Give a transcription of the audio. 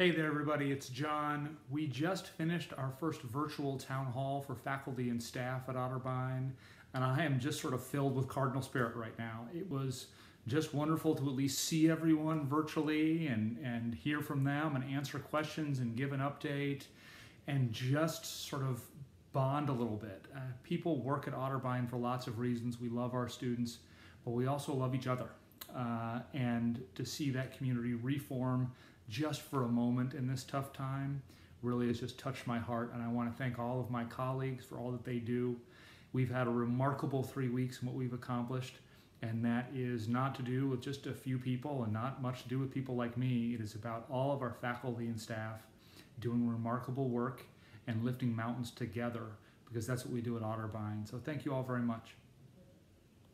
Hey there, everybody. It's John. We just finished our first virtual town hall for faculty and staff at Otterbein, and I am just sort of filled with cardinal spirit right now. It was just wonderful to at least see everyone virtually and, and hear from them and answer questions and give an update and just sort of bond a little bit. Uh, people work at Otterbein for lots of reasons. We love our students, but we also love each other. Uh, and to see that community reform just for a moment in this tough time really has just touched my heart. And I want to thank all of my colleagues for all that they do. We've had a remarkable three weeks in what we've accomplished. And that is not to do with just a few people and not much to do with people like me. It is about all of our faculty and staff doing remarkable work and lifting mountains together because that's what we do at Otterbein. So thank you all very much.